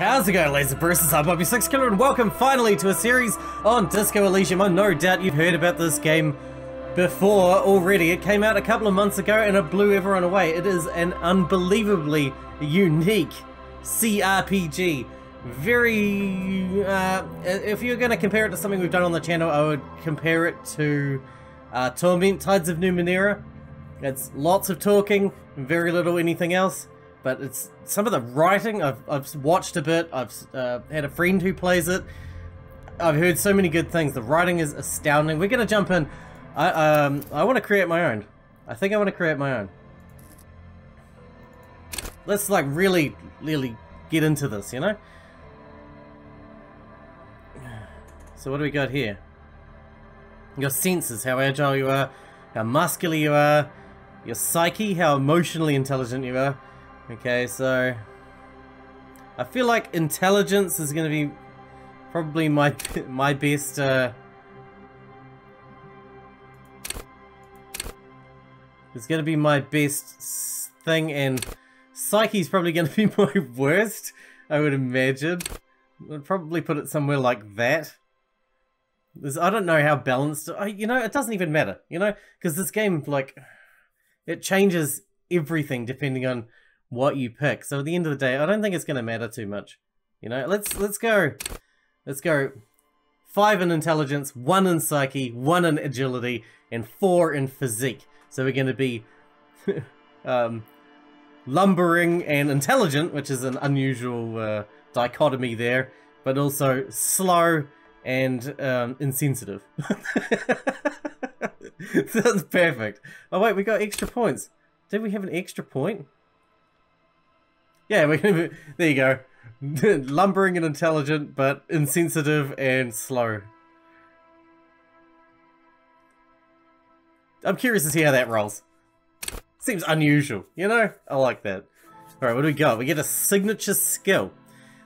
How's it going, Laser Bursters? I'm Bobby Sixkilla, and welcome finally to a series on Disco Elysium. I no doubt you've heard about this game before already. It came out a couple of months ago and it blew everyone away. It is an unbelievably unique CRPG. Very. Uh, if you're going to compare it to something we've done on the channel, I would compare it to uh, Torment Tides of Numenera. It's lots of talking, very little anything else but it's some of the writing I've, I've watched a bit I've uh, had a friend who plays it. I've heard so many good things. The writing is astounding. We're gonna jump in. I um I want to create my own. I think I want to create my own. Let's like really really get into this you know? So what do we got here? Your senses how agile you are how muscular you are your psyche how emotionally intelligent you are Okay, so I feel like intelligence is going to be probably my my best. Uh, it's going to be my best thing, and psyche is probably going to be my worst. I would imagine. I'd probably put it somewhere like that. I don't know how balanced. I, you know, it doesn't even matter. You know, because this game like it changes everything depending on what you pick. So at the end of the day, I don't think it's going to matter too much. You know, let's let's go. Let's go. Five in intelligence, one in psyche, one in agility, and four in physique. So we're going to be um, lumbering and intelligent, which is an unusual uh, dichotomy there, but also slow and um, insensitive. That's perfect. Oh wait, we got extra points. Did we have an extra point? Yeah, we can, there you go. Lumbering and intelligent, but insensitive and slow. I'm curious to see how that rolls. Seems unusual, you know? I like that. Alright, what do we got? We get a signature skill.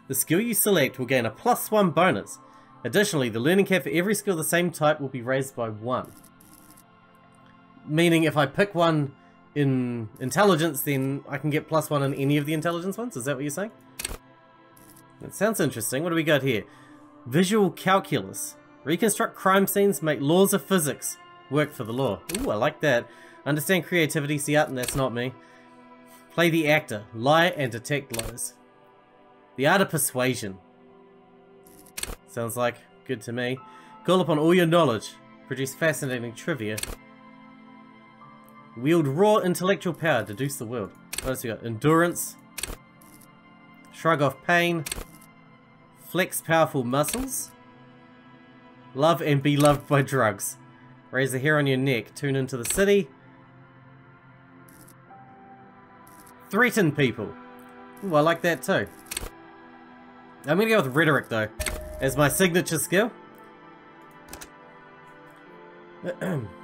The skill you select will gain a plus one bonus. Additionally, the learning cap for every skill of the same type will be raised by one. Meaning if I pick one in intelligence, then I can get plus one in any of the intelligence ones? Is that what you're saying? That sounds interesting. What do we got here? Visual calculus. Reconstruct crime scenes, make laws of physics work for the law. Ooh, I like that. Understand creativity, see art, and that's not me. Play the actor. Lie and detect lies. The art of persuasion. Sounds like good to me. Call upon all your knowledge. Produce fascinating trivia. Wield raw intellectual power, deduce the world. What else we got? Endurance. Shrug off pain. Flex powerful muscles. Love and be loved by drugs. Raise the hair on your neck. Tune into the city. Threaten people. Ooh, I like that too. I'm gonna go with rhetoric though, as my signature skill.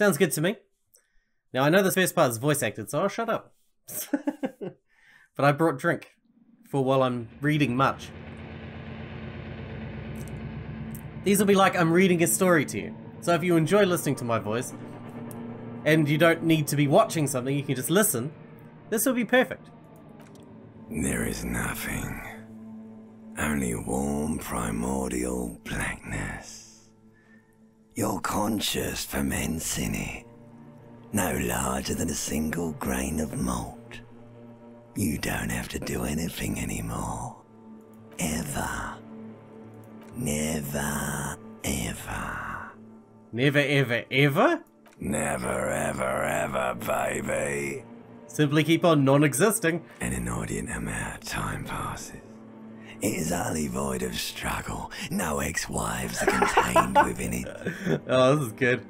Sounds good to me. Now, I know this first part is voice acted, so I'll shut up. but I brought drink for while I'm reading much. These will be like I'm reading a story to you. So if you enjoy listening to my voice, and you don't need to be watching something, you can just listen, this will be perfect. There is nothing. Only warm primordial blackness. Your conscious ferments in it, no larger than a single grain of malt. You don't have to do anything anymore. Ever. Never, ever. Never, ever, ever? Never, ever, ever, baby. Simply keep on non-existing. An inordinate amount of time passes. It is utterly void of struggle. No ex-wives are contained within it. Oh, this is good.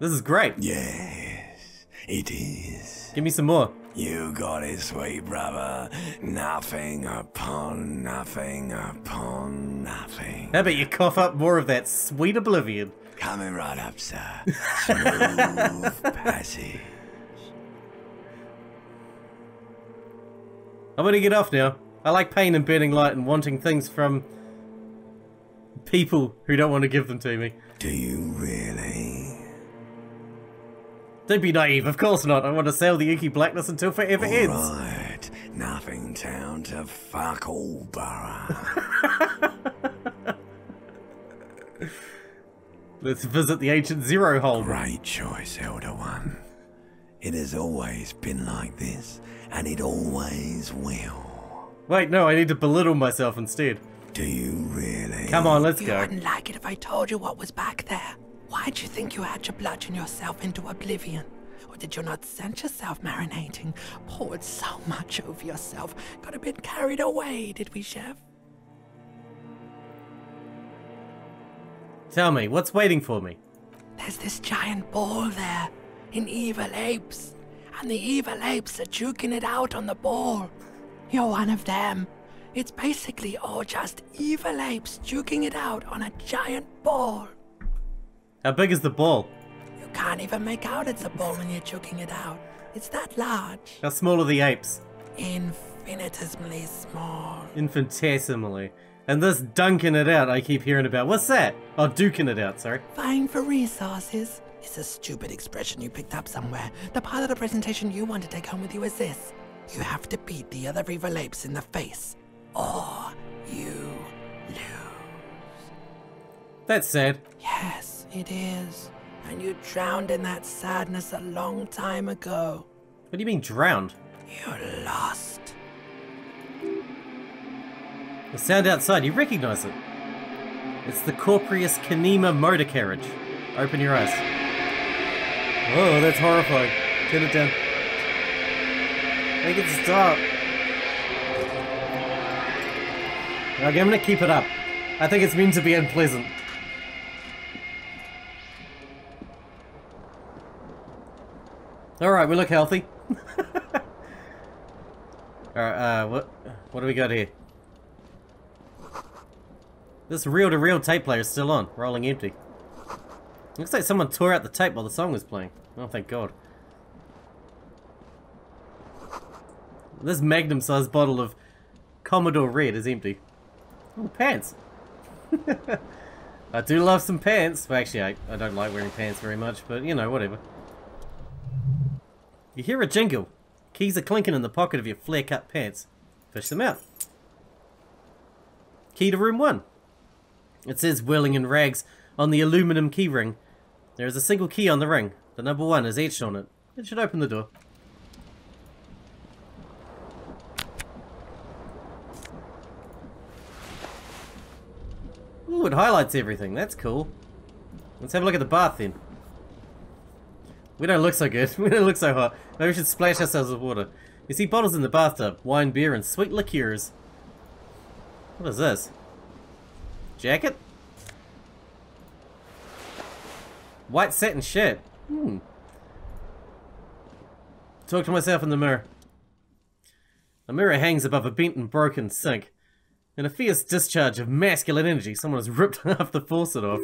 This is great. Yes, it is. Give me some more. You got it, sweet brother. Nothing upon nothing upon nothing. How about you cough up more of that sweet oblivion? Coming right up, sir. Smooth passage. I'm gonna get off now. I like pain and burning light and wanting things from people who don't want to give them to me. Do you really? Don't be naive, of course not. I want to sail the inky blackness until forever ends. Right, nothing town to fuck all borough. Let's visit the ancient Zero Hole. Great choice, Elder One. It has always been like this, and it always will. Wait, no, I need to belittle myself instead. Do you really? Come on, let's You go. wouldn't like it if I told you what was back there. Why'd you think you had to bludgeon yourself into oblivion? Or did you not sense yourself marinating? Poured so much over yourself. Got a bit carried away, did we, Chef? Tell me, what's waiting for me? There's this giant ball there, in evil apes. And the evil apes are juking it out on the ball. You're one of them. It's basically all just evil apes juking it out on a giant ball. How big is the ball? You can't even make out it's a ball when you're juking it out. It's that large. How small are the apes? Infinitesimally small. Infinitesimally. And this dunking it out I keep hearing about. What's that? Oh, duking it out, sorry. Vying for resources is a stupid expression you picked up somewhere. The part of the presentation you want to take home with you is this. You have to beat the other evil apes in the face, or you lose. That's sad. Yes, it is. And you drowned in that sadness a long time ago. What do you mean drowned? You lost. The sound outside, you recognize it. It's the Coupris Kineema motor carriage. Open your eyes. Oh, that's horrifying. Turn it down. Make it stop. Okay, I'm gonna keep it up. I think it's meant to be unpleasant. Alright, we look healthy. Alright, uh, what, what do we got here? This reel-to-reel tape player is still on, rolling empty. Looks like someone tore out the tape while the song was playing. Oh, thank God. This magnum-sized bottle of Commodore Red is empty. Oh, pants! I do love some pants. Well, actually, I, I don't like wearing pants very much, but, you know, whatever. You hear a jingle. Keys are clinking in the pocket of your flare-cut pants. Fish them out. Key to room one. It says whirling in rags on the aluminum key ring. There is a single key on the ring. The number one is etched on it. It should open the door. Ooh, it highlights everything. That's cool. Let's have a look at the bath then. We don't look so good. We don't look so hot. Maybe we should splash ourselves with water. You see bottles in the bathtub. Wine, beer, and sweet liqueurs. What is this? Jacket? White satin shirt. Hmm. Talk to myself in the mirror. A mirror hangs above a bent and broken sink. In a fierce discharge of masculine energy, someone has ripped half the faucet off.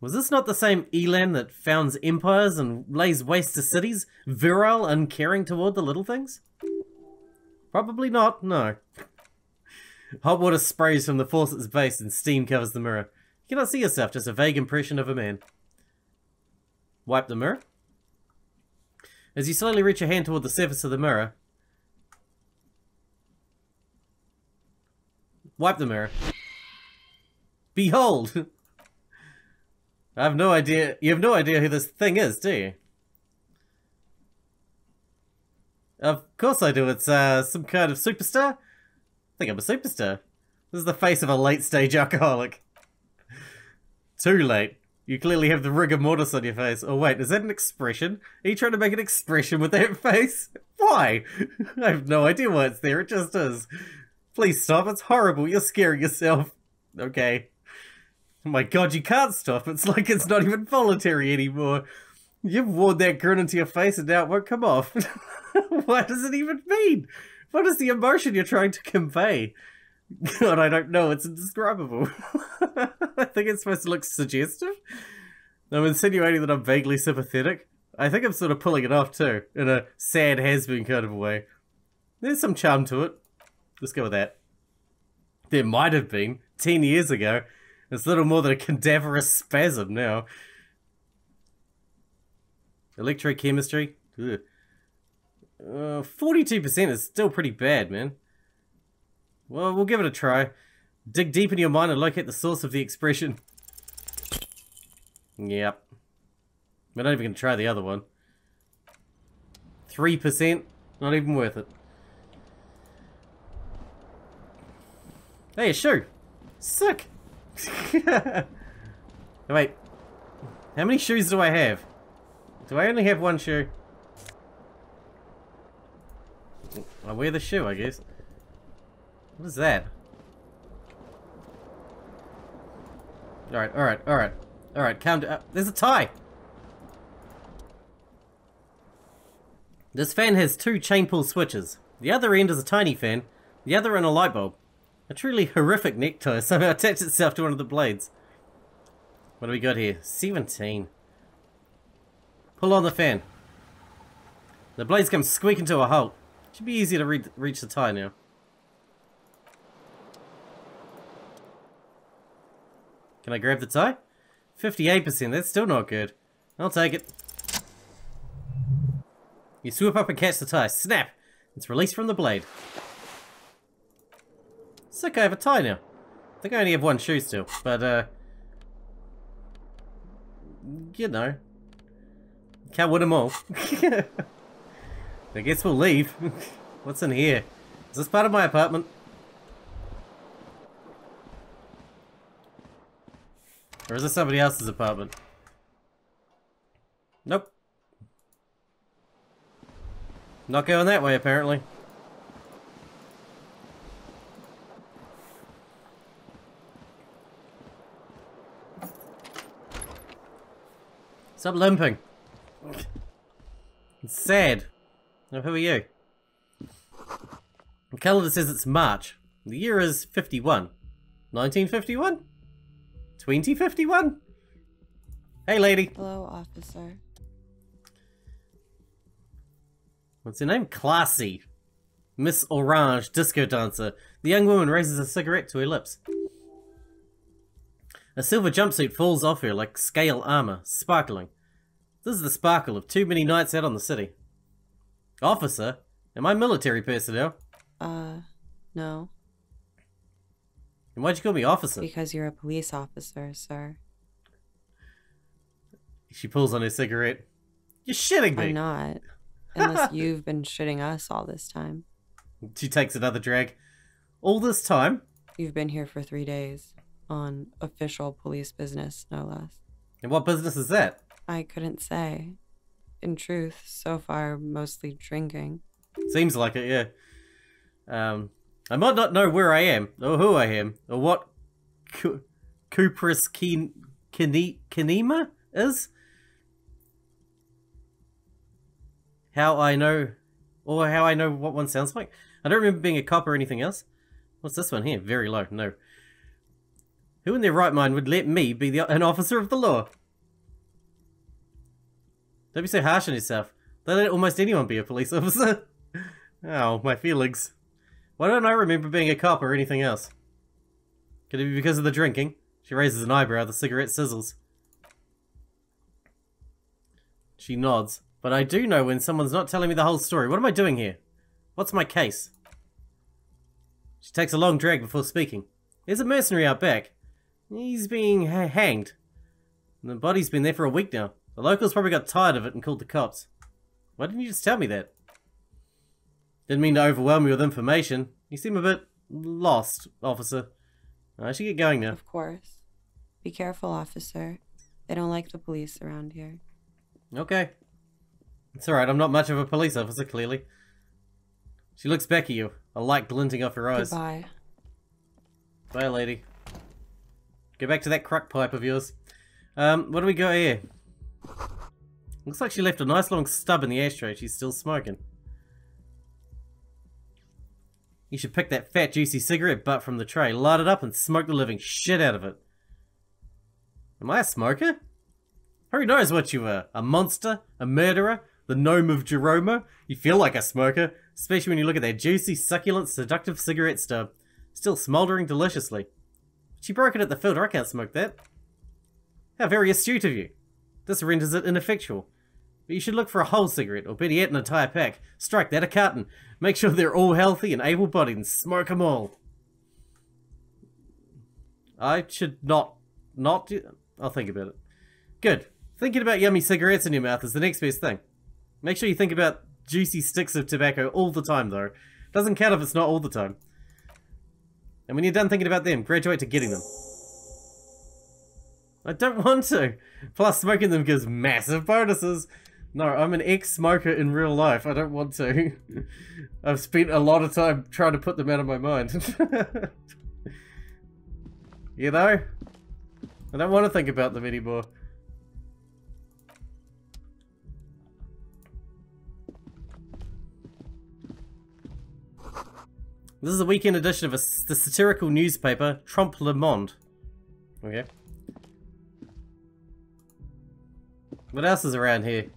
Was this not the same Elan that founds empires and lays waste to cities, virile and caring toward the little things? Probably not, no. Hot water sprays from the faucet's base and steam covers the mirror. Cannot see yourself, just a vague impression of a man. Wipe the mirror. As you slowly reach your hand toward the surface of the mirror, wipe the mirror. Behold! I have no idea. You have no idea who this thing is, do you? Of course I do. It's uh, some kind of superstar. I think I'm a superstar. This is the face of a late stage alcoholic. Too late. You clearly have the rigor mortis on your face. Oh wait, is that an expression? Are you trying to make an expression with that face? Why? I have no idea why it's there. It just is. Please stop. It's horrible. You're scaring yourself. Okay. Oh my god, you can't stop. It's like it's not even voluntary anymore. You've worn that grin into your face and now it won't come off. what does it even mean? What is the emotion you're trying to convey? God, I don't know. It's indescribable. I think it's supposed to look suggestive. I'm insinuating that I'm vaguely sympathetic. I think I'm sort of pulling it off too, in a sad has-been kind of a way. There's some charm to it. Let's go with that. There might have been, 10 years ago. It's little more than a cadaverous spasm now. Electrochemistry. Ugh. Uh, 42% is still pretty bad, man. Well, we'll give it a try. Dig deep in your mind and locate the source of the expression. Yep. We're not even going to try the other one. 3%? Not even worth it. Hey, a shoe! Sick! Wait. How many shoes do I have? Do I only have one shoe? I wear the shoe, I guess. What is that? Alright, alright, alright. Alright, calm down. Uh, there's a tie! This fan has two chain pull switches. The other end is a tiny fan, the other end a light bulb. A truly horrific necktie somehow attached itself to one of the blades. What do we got here? 17. Pull on the fan. The blades come squeaking to a halt. Should be easy to re reach the tie now. Can I grab the tie? 58%, that's still not good. I'll take it. You swoop up and catch the tie. Snap! It's released from the blade. Sick, I have a tie now. I think I only have one shoe still, but, uh... You know. Can't win them all. I guess we'll leave. What's in here? Is this part of my apartment? Or is this somebody else's apartment? Nope. Not going that way, apparently. Stop limping. It's sad. Now, who are you? The calendar says it's March. The year is 51. 1951? 2051? Hey, lady. Hello, officer. What's your name? Classy. Miss Orange, disco dancer. The young woman raises a cigarette to her lips. A silver jumpsuit falls off her like scale armor, sparkling. This is the sparkle of too many nights out on the city. Officer? Am I military personnel? Uh, no. And why'd you call me officer? Because you're a police officer, sir. She pulls on her cigarette. You're shitting me. I'm not. Unless you've been shitting us all this time. She takes another drag. All this time? You've been here for three days. On official police business, no less. And what business is that? I couldn't say. In truth, so far, mostly drinking. Seems like it, yeah. Um, I might not know where I am, or who I am, or what Coupris Kin- Kine- Kinema is. How I know, or how I know what one sounds like. I don't remember being a cop or anything else. What's this one here? Very low, no. Who in their right mind would let me be the, an officer of the law? Don't be so harsh on yourself. They let almost anyone be a police officer. oh, my feelings. Why don't I remember being a cop or anything else? Could it be because of the drinking? She raises an eyebrow, the cigarette sizzles. She nods. But I do know when someone's not telling me the whole story. What am I doing here? What's my case? She takes a long drag before speaking. There's a mercenary out back. He's being ha hanged. And the body's been there for a week now. The locals probably got tired of it and called the cops. Why didn't you just tell me that? Didn't mean to overwhelm you with information. You seem a bit lost, officer. I should get going now. Of course. Be careful, officer. They don't like the police around here. Okay. It's alright, I'm not much of a police officer, clearly. She looks back at you, a light glinting off her eyes. Goodbye. Bye, lady. Go back to that crack pipe of yours. Um, what do we got here? Looks like she left a nice long stub in the ashtray. She's still smoking. You should pick that fat, juicy cigarette butt from the tray, light it up, and smoke the living shit out of it. Am I a smoker? Who knows what you are? A monster? A murderer? The gnome of Jeroma? You feel like a smoker, especially when you look at that juicy, succulent, seductive cigarette stub. Still smouldering deliciously. She broke it at the filter, I can't smoke that. How very astute of you. This renders it ineffectual. But you should look for a whole cigarette, or better yet, an entire pack. Strike that a carton. Make sure they're all healthy and able-bodied and smoke them all. I should not, not do... I'll think about it. Good. Thinking about yummy cigarettes in your mouth is the next best thing. Make sure you think about juicy sticks of tobacco all the time, though. Doesn't count if it's not all the time. And when you're done thinking about them, graduate to getting them. I don't want to. Plus, smoking them gives massive bonuses. No, I'm an ex-smoker in real life. I don't want to. I've spent a lot of time trying to put them out of my mind. you know? I don't want to think about them anymore. This is a weekend edition of a, the satirical newspaper, Trump Le Monde. Okay. What else is around here?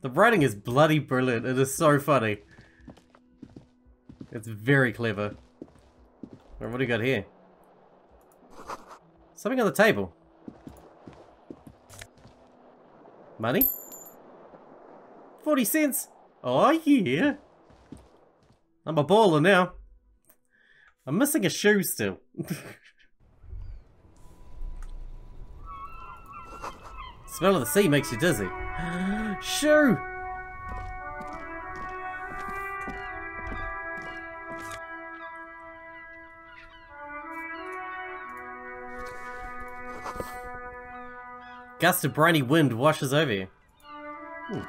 The writing is bloody brilliant. It is so funny. It's very clever. What do we got here? Something on the table. Money? 40 cents? Oh yeah. I'm a baller now. I'm missing a shoe still. Smell of the sea makes you dizzy. Shoe! Gust of briny wind washes over you. Hmm.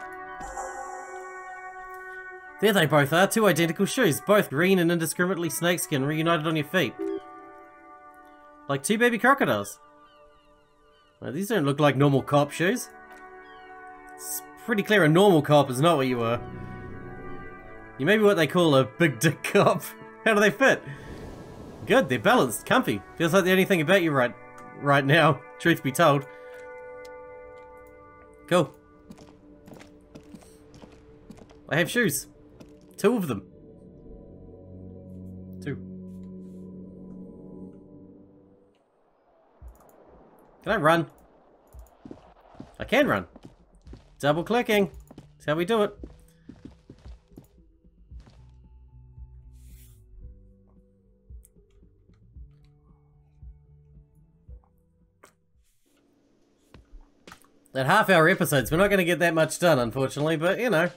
There they both are, two identical shoes, both green and indiscriminately snakeskin reunited on your feet. Like two baby crocodiles. Well, these don't look like normal cop shoes. Pretty clear a normal cop is not what you are. You may be what they call a big dick cop. How do they fit? Good, they're balanced, comfy. Feels like the only thing about you right right now, truth be told. Cool. I have shoes. Two of them. Two. Can I run? I can run. Double clicking. That's how we do it. At half hour episodes, we're not going to get that much done, unfortunately, but you know.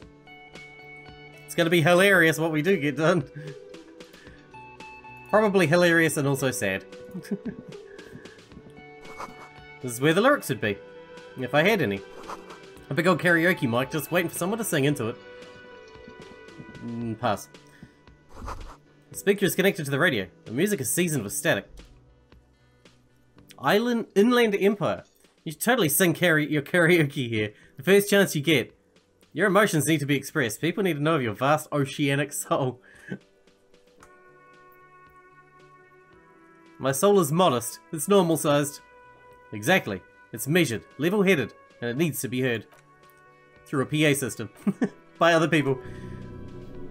It's going to be hilarious what we do get done. Probably hilarious and also sad. this is where the lyrics would be. If I had any. A big old karaoke mic just waiting for someone to sing into it. Mm, pass. The speaker is connected to the radio. The music is seasoned with static. Island Inland Empire. You should totally sing karaoke, your karaoke here. The first chance you get. Your emotions need to be expressed. People need to know of your vast oceanic soul. My soul is modest. It's normal sized. Exactly. It's measured, level headed, and it needs to be heard. Through a PA system. By other people.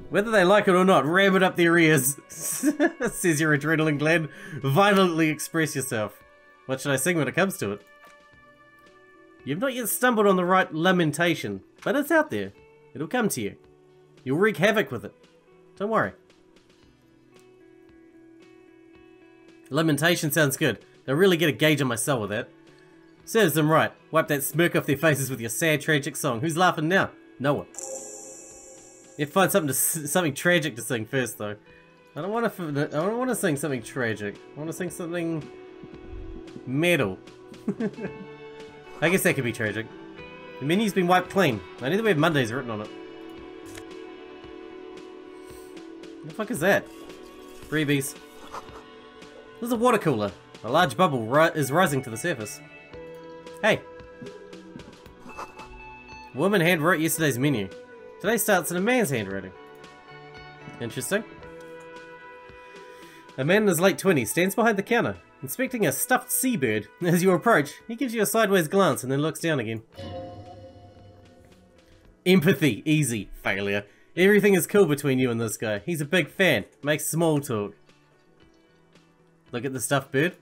Whether they like it or not, ram it up their ears. Says your adrenaline gland. Violently express yourself. What should I sing when it comes to it? You've not yet stumbled on the right lamentation, but it's out there. It'll come to you. You'll wreak havoc with it. Don't worry. Lamentation sounds good. They'll really get a gauge on my soul with that. Serves them right. Wipe that smirk off their faces with your sad, tragic song. Who's laughing now? No one. You find something to something tragic to sing first, though. I don't want to. I don't want to sing something tragic. I want to sing something metal. I guess that could be tragic. The menu's been wiped clean. I need the have Mondays written on it. What the fuck is that? Freebies. There's a water cooler. A large bubble ri is rising to the surface. Hey. Woman hand wrote yesterday's menu. Today starts in a man's handwriting. Interesting. A man in his late 20s stands behind the counter, inspecting a stuffed seabird. As you approach, he gives you a sideways glance and then looks down again. Empathy, easy, failure. Everything is cool between you and this guy. He's a big fan, makes small talk. Look at the stuffed bird.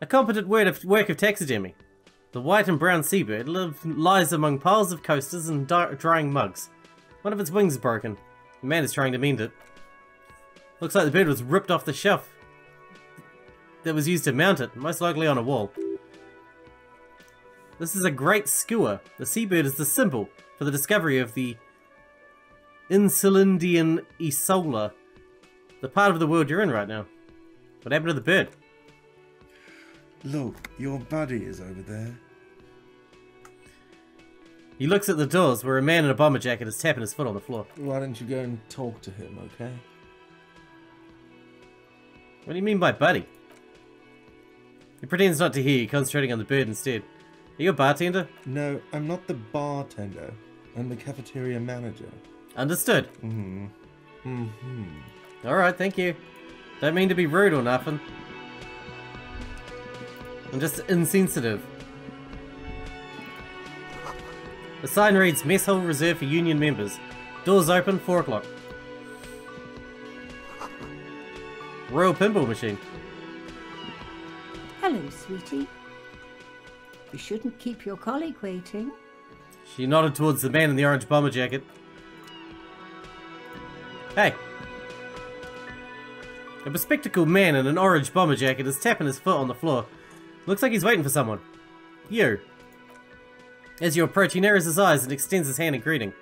A competent of work of taxidermy. The white and brown seabird live, lies among piles of coasters and drying mugs. One of its wings is broken. The man is trying to mend it. Looks like the bird was ripped off the shelf that was used to mount it, most likely on a wall. This is a great skua. The seabird is the symbol for the discovery of the Insulindian Isola, the part of the world you're in right now. What happened to the bird? Look, your buddy is over there. He looks at the doors where a man in a bomber jacket is tapping his foot on the floor. Why don't you go and talk to him, okay? What do you mean by buddy? He pretends not to hear you, concentrating on the bird instead. Are you a bartender? No, I'm not the bartender. I'm the cafeteria manager. Understood. Mm-hmm. Mm-hmm. Alright, thank you. Don't mean to be rude or nothing. I'm just insensitive. The sign reads Mess Hall reserved for union members. Doors open, 4 o'clock. Royal Pinball Machine. Hello, sweetie. You shouldn't keep your colleague waiting. She nodded towards the man in the orange bomber jacket. Hey! A bespectacled man in an orange bomber jacket is tapping his foot on the floor. Looks like he's waiting for someone. You. As you approach, he narrows his eyes and extends his hand in greeting.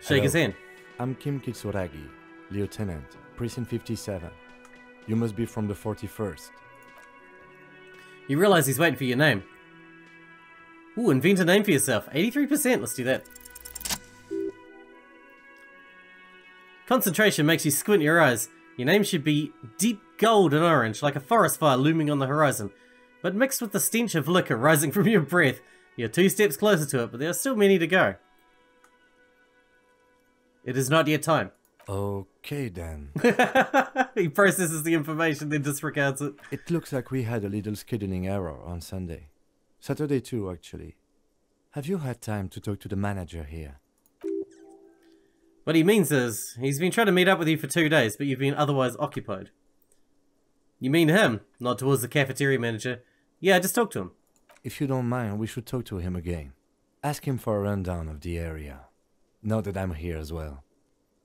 Shake Hello. his hand. I'm Kim Kitsuragi, Lieutenant, Precinct 57. You must be from the 41st. You realize he's waiting for your name. Ooh, invent a name for yourself. 83%, let's do that. Concentration makes you squint your eyes. Your name should be deep gold and orange, like a forest fire looming on the horizon. But mixed with the stench of liquor rising from your breath, you're two steps closer to it, but there are still many to go. It is not yet time. Okay then. he processes the information, then disregards it. it looks like we had a little scheduling error on Sunday. Saturday too, actually. Have you had time to talk to the manager here? What he means is, he's been trying to meet up with you for two days, but you've been otherwise occupied. You mean him, not towards the cafeteria manager. Yeah, just talk to him. If you don't mind, we should talk to him again. Ask him for a rundown of the area. Now that I'm here as well.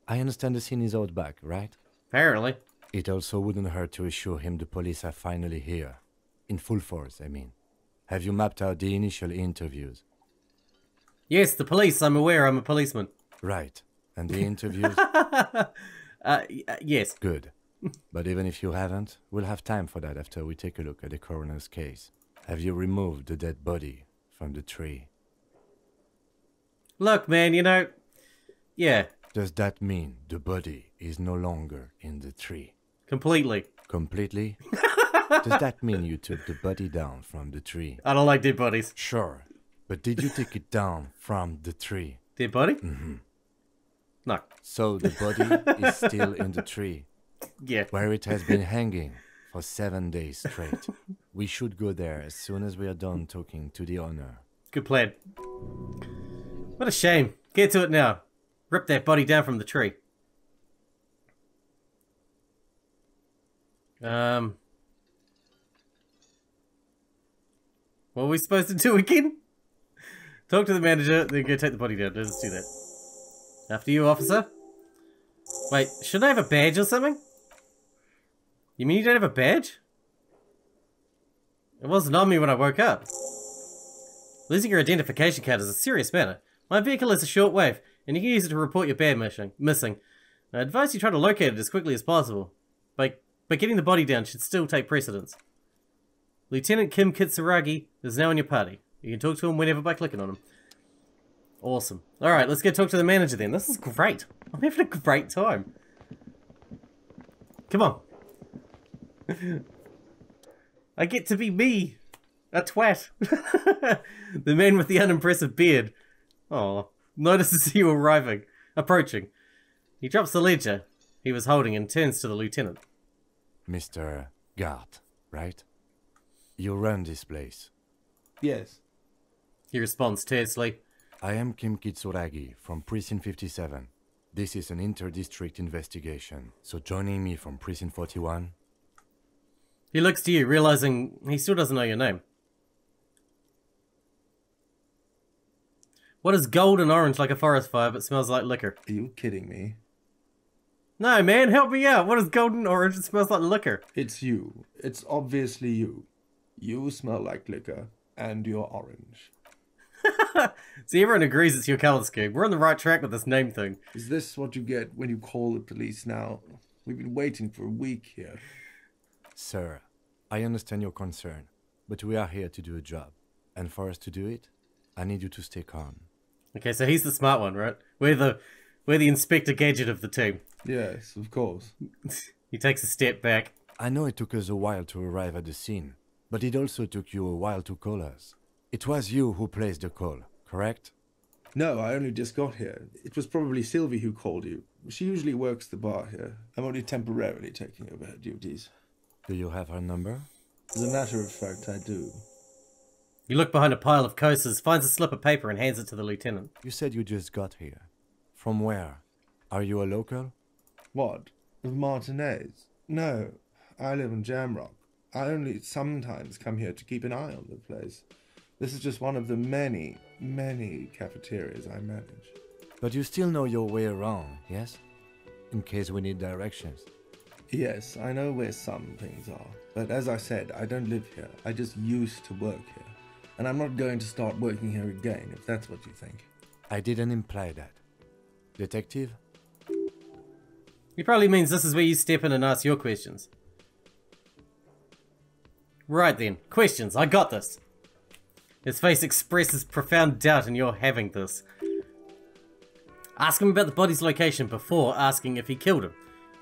I understand the scene is out back, right? Apparently. It also wouldn't hurt to assure him the police are finally here. In full force, I mean. Have you mapped out the initial interviews? Yes, the police, I'm aware I'm a policeman. Right. And the interviews? Uh, uh, yes. Good. But even if you haven't, we'll have time for that after we take a look at the coroner's case. Have you removed the dead body from the tree? Look, man, you know... Yeah, Does that mean the body is no longer in the tree? completely. Completely? Does that mean you took the body down from the tree? I don't like dead bodies. Sure. But did you take it down from the tree? Dead body? Mm-hmm. No. So the body is still in the tree, Yeah. where it has been hanging for seven days straight. We should go there as soon as we are done talking to the owner. Good plan. What a shame. Get to it now. Rip that body down from the tree. Um. What are we supposed to do again? Talk to the manager, then go take the body down. Let's do that. After you, officer. Wait, should I have a badge or something? You mean you don't have a badge? It wasn't on me when I woke up. Losing your identification card is a serious matter. My vehicle is a shortwave, and you can use it to report your missing. missing. I advise you try to locate it as quickly as possible. But, but getting the body down should still take precedence. Lieutenant Kim Kitsuragi is now in your party. You can talk to him whenever by clicking on him. Awesome. Alright, let's go talk to the manager then. This is great. I'm having a great time. Come on. I get to be me. A twat. the man with the unimpressive beard. Oh, notices you arriving, approaching. He drops the ledger he was holding and turns to the lieutenant. Mr. Garte, right? You run this place. Yes. He responds tersely. I am Kim Kitsuragi from Precinct 57. This is an inter-district investigation, so joining me from Precinct 41, He looks to you, realizing he still doesn't know your name. What is gold and orange like a forest fire but smells like liquor? Are you kidding me? No, man, help me out. What is gold and orange and smells like liquor? It's you. It's obviously you. You smell like liquor, and you're orange. See, everyone agrees it's your color scheme. We're on the right track with this name thing. Is this what you get when you call the police now? We've been waiting for a week here. Sir, I understand your concern, but we are here to do a job. And for us to do it, I need you to stay calm. Okay, so he's the smart one, right? We're the we're the Inspector Gadget of the team. Yes, of course. He takes a step back. I know it took us a while to arrive at the scene, but it also took you a while to call us. It was you who placed the call, correct? No, I only just got here. It was probably Sylvie who called you. She usually works the bar here. I'm only temporarily taking over her duties. Do you have her number? As a matter of fact, I do. You look behind a pile of coasters, finds a slip of paper, and hands it to the lieutenant. You said you just got here. From where? Are you a local? What? Of Martinaise? No, I live in Jamrock. I only sometimes come here to keep an eye on the place. This is just one of the many, many cafeterias I manage. But you still know your way around, yes? In case we need directions. Yes, I know where some things are, but as I said, I don't live here. I just used to work here. And I'm not going to start working here again, if that's what you think. I didn't imply that. Detective? He probably means this is where you step in and ask your questions. Right then, questions. I got this. His face expresses profound doubt in your having this. Ask him about the body's location before asking if he killed him.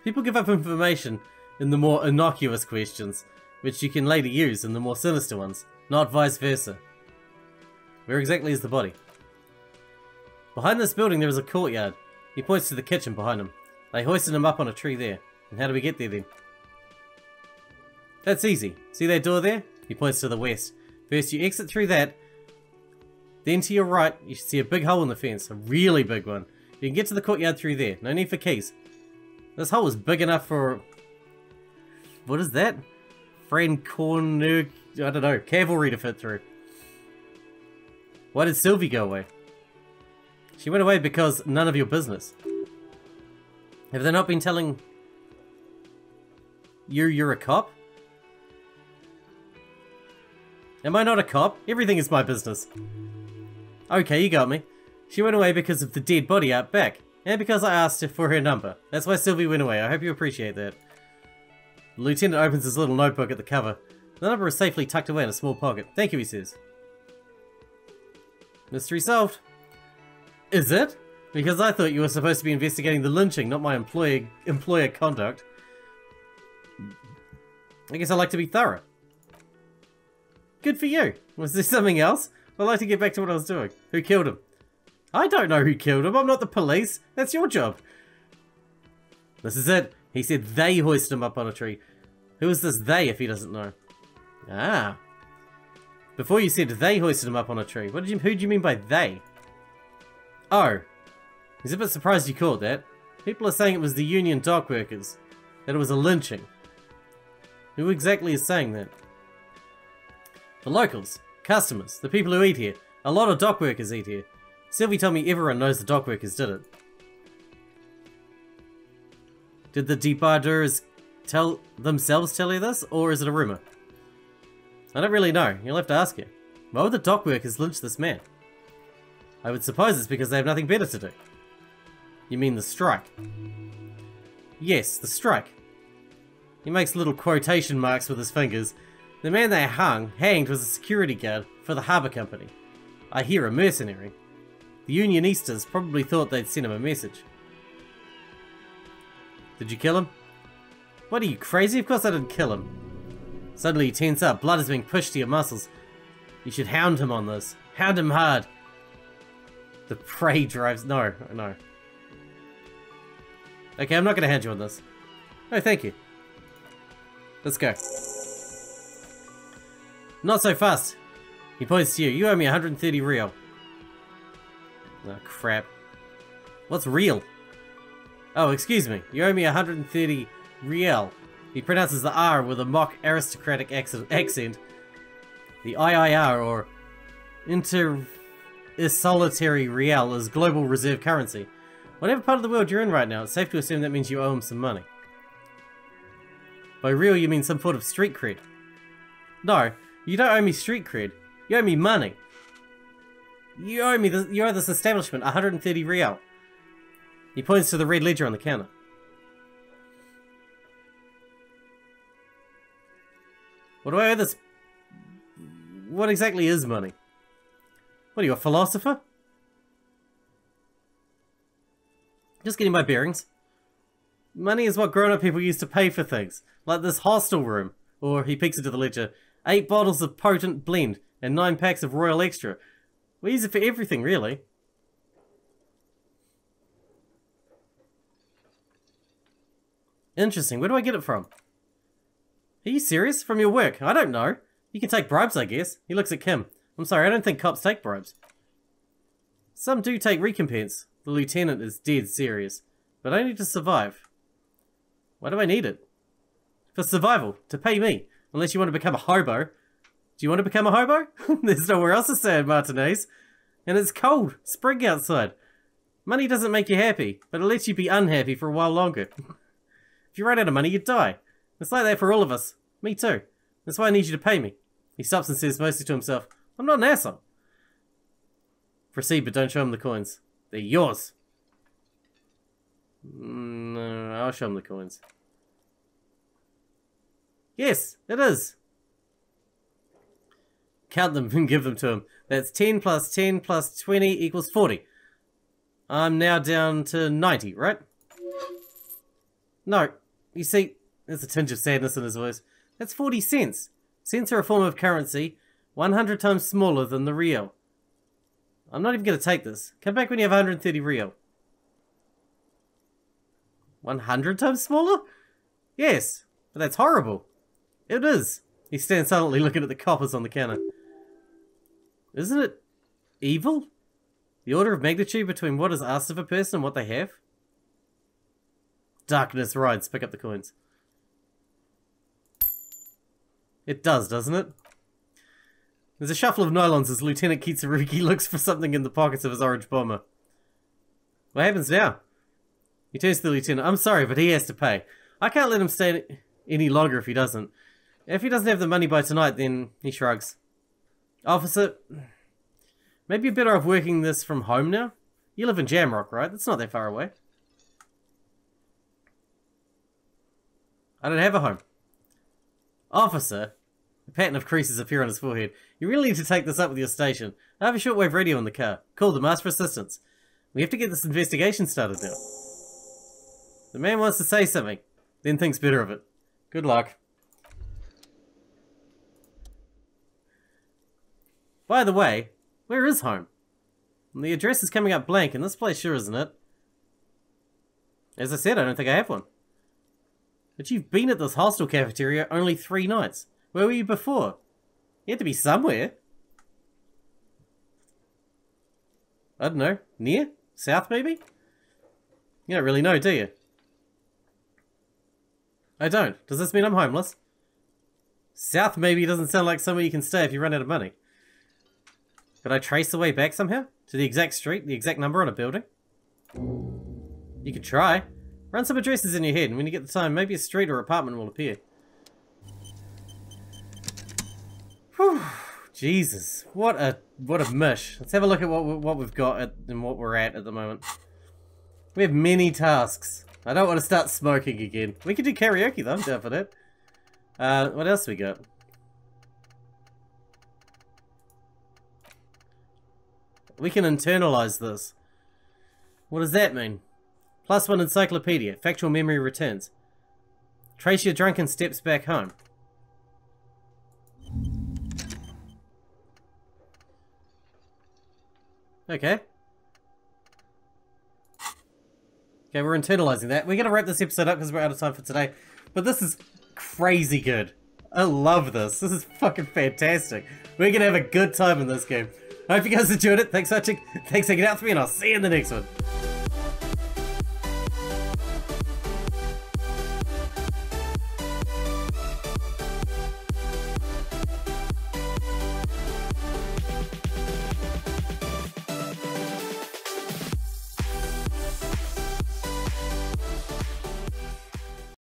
People give up information in the more innocuous questions, which you can later use in the more sinister ones, not vice versa. Where exactly is the body? Behind this building there is a courtyard. He points to the kitchen behind him. They hoisted him up on a tree there. And how do we get there then? That's easy. See that door there? He points to the west. First you exit through that. Then to your right, you should see a big hole in the fence. A really big one. You can get to the courtyard through there. No need for keys. This hole is big enough for... What is that? Friend Cornu... I don't know. Cavalry to fit through. Why did Sylvie go away? She went away because none of your business. Have they not been telling you you're a cop? Am I not a cop? Everything is my business. Okay, you got me. She went away because of the dead body out back, and because I asked for her number. That's why Sylvie went away. I hope you appreciate that. The lieutenant opens his little notebook at the cover. The number is safely tucked away in a small pocket. Thank you, he says. Mystery solved. Is it? Because I thought you were supposed to be investigating the lynching, not my employer employer conduct. I guess I like to be thorough. Good for you. Was there something else? I'd like to get back to what I was doing. Who killed him? I don't know who killed him. I'm not the police. That's your job. This is it. He said they hoisted him up on a tree. Who is this they if he doesn't know? Ah. Before you said they hoisted him up on a tree. What did you, who do you mean by they? Oh. He's a bit surprised you called that. People are saying it was the union dock workers. That it was a lynching. Who exactly is saying that? The locals, customers, the people who eat here. A lot of dock workers eat here. Sylvie told me everyone knows the dock workers did it. Did the debardeurs tell themselves tell you this, or is it a rumor? I don't really know. You'll have to ask her. Why would the dock workers lynch this man? I would suppose it's because they have nothing better to do. You mean the strike? Yes, the strike. He makes little quotation marks with his fingers. The man they hung, hanged, was a security guard for the harbour company. I hear a mercenary. The Unionistas probably thought they'd sent him a message. Did you kill him? What are you, crazy? Of course I didn't kill him. Suddenly you tense up, blood is being pushed to your muscles. You should hound him on this. Hound him hard. The prey drives... No, no. Okay, I'm not going to hound you on this. Oh, thank you. Let's go. Not so fast. He points to you. You owe me 130 real. Oh, crap. What's real? Oh, excuse me. You owe me 130 real. He pronounces the R with a mock aristocratic accent. The IIR, or Inter... is solitary real is global reserve currency. Whatever part of the world you're in right now, it's safe to assume that means you owe him some money. By real, you mean some sort of street cred. No, you don't owe me street cred. You owe me money. You owe me this, you owe this establishment 130 real. He points to the red ledger on the counter. What do I owe this? What exactly is money? What are you, a philosopher? Just getting my bearings. Money is what grown-up people use to pay for things, like this hostel room. Or he peeks into the ledger. Eight bottles of potent blend and nine packs of Royal Extra. We use it for everything, really. Interesting. Where do I get it from? Are you serious? From your work? I don't know. You can take bribes, I guess. He looks at Kim. I'm sorry, I don't think cops take bribes. Some do take recompense. The lieutenant is dead serious. But only to survive. Why do I need it? For survival. To pay me. Unless you want to become a hobo. Do you want to become a hobo? There's nowhere else to stay in Martinaise. And it's cold. Spring outside. Money doesn't make you happy, but it lets you be unhappy for a while longer. if you run out of money, you die. It's like that for all of us. Me too. That's why I need you to pay me. He stops and says mostly to himself, I'm not an asshole. Proceed, but don't show him the coins. They're yours. Mm, No, I'll show him the coins. Yes, it is. Count them and give them to him. That's 10 plus 10 plus 20 equals 40. I'm now down to 90, right? No, you see, there's a tinge of sadness in his voice. That's 40 cents. Cents are a form of currency 100 times smaller than the real. I'm not even going to take this. Come back when you have 130 real. 100 times smaller? Yes, but that's horrible. It is. He stands silently looking at the coppers on the counter. Isn't it evil? The order of magnitude between what is asked of a person and what they have? Darkness rides. Pick up the coins. It does, doesn't it? There's a shuffle of nylons as Lieutenant Kitsurugi looks for something in the pockets of his orange bomber. What happens now? He turns to the lieutenant. I'm sorry, but he has to pay. I can't let him stay any longer if he doesn't. If he doesn't have the money by tonight, then he shrugs. Officer, maybe you're better off working this from home now? You live in Jamrock, right? That's not that far away. I don't have a home. Officer, a pattern of creases appear on his forehead. You really need to take this up with your station. I have a shortwave radio in the car. Call them, ask for assistance. We have to get this investigation started now. The man wants to say something, then thinks better of it. Good luck. By the way, where is home? The address is coming up blank, and this place sure isn't it. As I said, I don't think I have one. But you've been at this hostel cafeteria only three nights. Where were you before? You had to be somewhere. I don't know. Near? South, maybe? You don't really know, do you? I don't. Does this mean I'm homeless? South maybe doesn't sound like somewhere you can stay if you run out of money. Could I trace the way back somehow? To the exact street, the exact number on a building? You could try. Run some addresses in your head, and when you get the time, maybe a street or apartment will appear. Whew, Jesus, what a what a mush. Let's have a look at what what we've got at, and what we're at at the moment. We have many tasks. I don't want to start smoking again. We can do karaoke though, I'm down for that. Uh, what else we got? We can internalize this. What does that mean? Plus one encyclopedia. Factual memory returns. Trace your drunken steps back home. Okay. Okay, we're internalizing that. We're going to wrap this episode up because we're out of time for today. But this is crazy good. I love this. This is fucking fantastic. We're going to have a good time in this game. I hope you guys enjoyed it. Thanks for watching. Thanks for hanging out with me, and I'll see you in the next one.